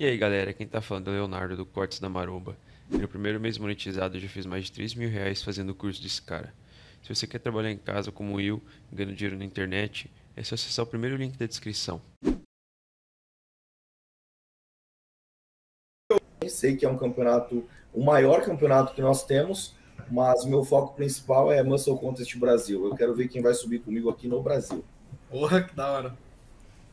E aí galera, quem tá falando é o Leonardo do Cortes da Maromba. E no primeiro mês monetizado eu já fiz mais de 3 mil reais fazendo o curso desse cara. Se você quer trabalhar em casa como eu, ganhando dinheiro na internet, é só acessar o primeiro link da descrição. Sei que é um campeonato, o maior campeonato que nós temos, mas o meu foco principal é Muscle Contest Brasil. Eu quero ver quem vai subir comigo aqui no Brasil. Porra, que da hora.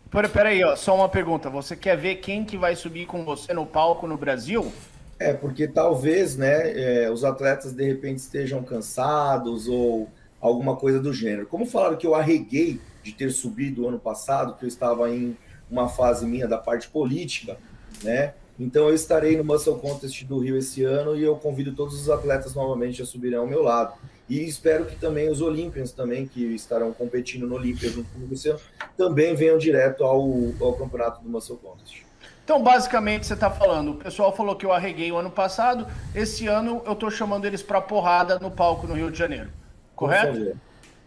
Pera, peraí, ó, só uma pergunta. Você quer ver quem que vai subir com você no palco no Brasil? É, porque talvez, né, é, os atletas de repente estejam cansados ou alguma coisa do gênero. Como falaram que eu arreguei de ter subido ano passado, que eu estava em uma fase minha da parte política, né? Então eu estarei no Muscle Contest do Rio esse ano e eu convido todos os atletas novamente a subirem ao meu lado. E espero que também os Olympians também, que estarão competindo no Olímpia junto com o Luciano, também venham direto ao, ao campeonato do Muscle Contest. Então, basicamente, você está falando, o pessoal falou que eu arreguei o ano passado, esse ano eu estou chamando eles para porrada no palco no Rio de Janeiro. Correto? Por favor.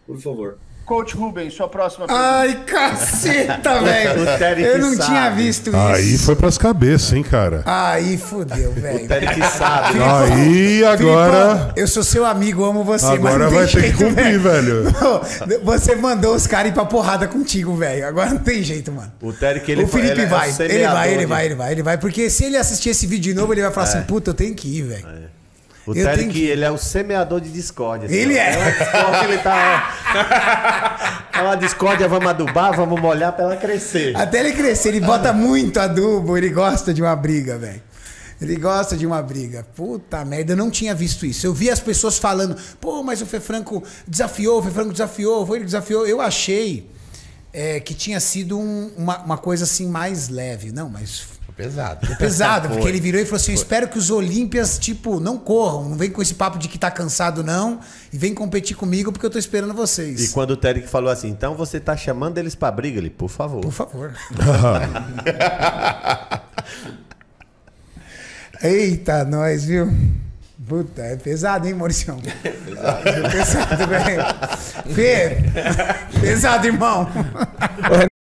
Por favor. Coach Rubens, sua próxima pergunta. Ai, caceta, velho. Eu não tinha visto isso. Aí foi pras cabeças, hein, cara. Aí fudeu, velho. O Terek sabe. Aí agora. Filipão, eu sou seu amigo, amo você, mas Agora não tem vai ter que cumprir, velho. Não, Você mandou os caras ir pra porrada contigo, velho. Agora não tem jeito, mano. O Terek, ele o Felipe ele é vai, ele vai, ele vai, ele vai, ele vai. Porque se ele assistir esse vídeo de novo, ele vai falar assim, puta, eu tenho que ir, velho. O Eu tenho que- ele é o semeador de discórdia. assim, Ele ó. é. discórdia, ele tá. É uma discórdia, vamos adubar, vamos molhar pra ela crescer. Até ele crescer, ele bota muito adubo, ele gosta de uma briga, velho. Ele gosta de uma briga. Puta merda, eu não tinha visto isso. Eu vi as pessoas falando, pô, mas o Fefranco desafiou, o Fefranco desafiou, foi ele que desafiou. Eu achei é, que tinha sido um- uma, uma coisa assim mais leve. Não, mas Pesado. é pesado, porque Foi. ele virou e falou assim: eu espero que os Olímpias, tipo, não corram, não vem com esse papo de que tá cansado, não, e vem competir comigo porque eu tô esperando vocês. E quando o Terek falou assim, então você tá chamando eles pra briga? Ele, por favor. Por favor. Eita, nós, viu? Puta, é pesado, hein, Mauricião? pesado. É pesado, velho. Fê, pesado, irmão.